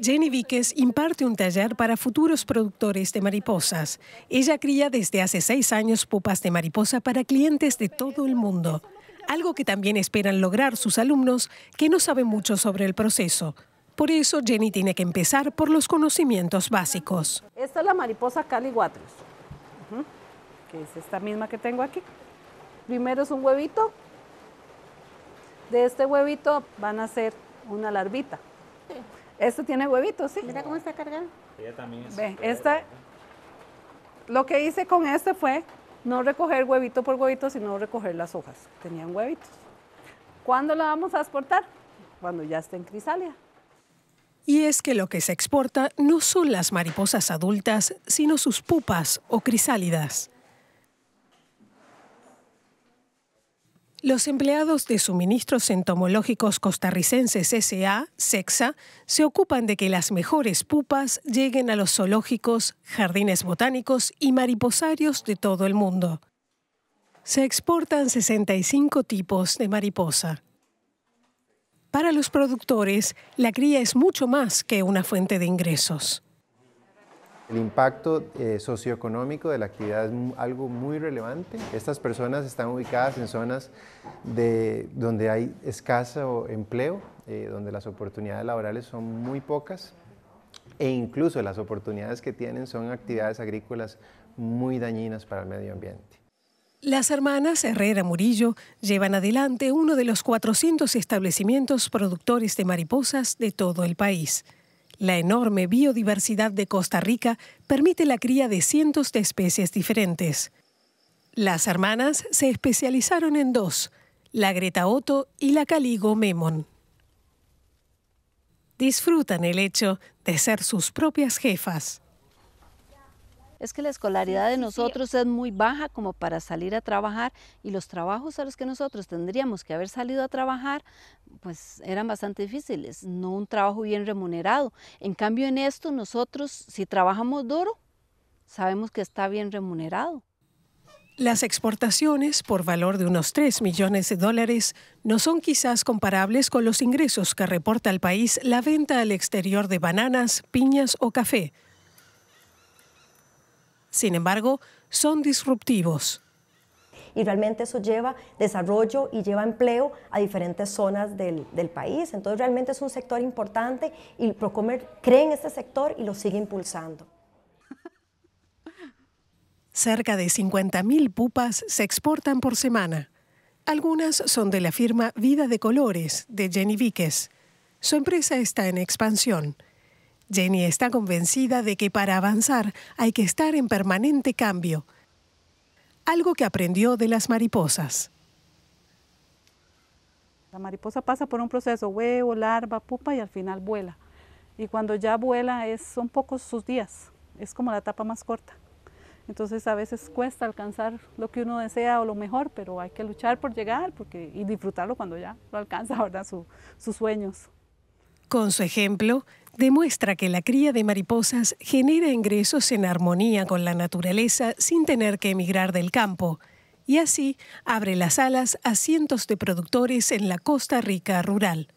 Jenny Víquez imparte un taller para futuros productores de mariposas. Ella cría desde hace seis años pupas de mariposa para clientes de todo el mundo, algo que también esperan lograr sus alumnos que no saben mucho sobre el proceso. Por eso Jenny tiene que empezar por los conocimientos básicos. Esta es la mariposa calihuatrus, que es esta misma que tengo aquí. Primero es un huevito. De este huevito van a ser una larvita. Este tiene huevitos, ¿sí? Mira cómo está cargado. Ella también es. Ve, esta, lo que hice con este fue no recoger huevito por huevito, sino recoger las hojas. Tenían huevitos. ¿Cuándo la vamos a exportar? Cuando ya esté en crisalia. Y es que lo que se exporta no son las mariposas adultas, sino sus pupas o crisálidas. Los empleados de Suministros Entomológicos Costarricenses SA, SEXA, se ocupan de que las mejores pupas lleguen a los zoológicos, jardines botánicos y mariposarios de todo el mundo. Se exportan 65 tipos de mariposa. Para los productores, la cría es mucho más que una fuente de ingresos. El impacto eh, socioeconómico de la actividad es algo muy relevante. Estas personas están ubicadas en zonas de, donde hay escaso empleo, eh, donde las oportunidades laborales son muy pocas e incluso las oportunidades que tienen son actividades agrícolas muy dañinas para el medio ambiente. Las hermanas Herrera Murillo llevan adelante uno de los 400 establecimientos productores de mariposas de todo el país. La enorme biodiversidad de Costa Rica permite la cría de cientos de especies diferentes. Las hermanas se especializaron en dos, la Greta Otto y la Caligo Memon. Disfrutan el hecho de ser sus propias jefas es que la escolaridad de nosotros es muy baja como para salir a trabajar y los trabajos a los que nosotros tendríamos que haber salido a trabajar pues eran bastante difíciles, no un trabajo bien remunerado. En cambio en esto nosotros si trabajamos duro sabemos que está bien remunerado. Las exportaciones, por valor de unos 3 millones de dólares, no son quizás comparables con los ingresos que reporta el país la venta al exterior de bananas, piñas o café, sin embargo, son disruptivos. Y realmente eso lleva desarrollo y lleva empleo a diferentes zonas del, país. Entonces realmente es un sector importante y Procomer cree en este sector y lo sigue impulsando. Cerca de 50.000 pupas se exportan por semana. Algunas son de la firma Vida de Colores de Jenny Víquez. Su empresa está en expansión Jenny está convencida de que para avanzar hay que estar en permanente cambio, algo que aprendió de las mariposas. La mariposa pasa por un proceso, huevo, larva, pupa y al final vuela. Y cuando ya vuela es, son pocos sus días, es como la etapa más corta. Entonces a veces cuesta alcanzar lo que uno desea o lo mejor, pero hay que luchar por llegar porque, y disfrutarlo cuando ya lo alcanza, ¿verdad? sus sueños. Con su ejemplo, demuestra que la cría de mariposas genera ingresos en armonía con la naturaleza sin tener que emigrar del campo, y así abre las alas a cientos de productores en la Costa Rica rural.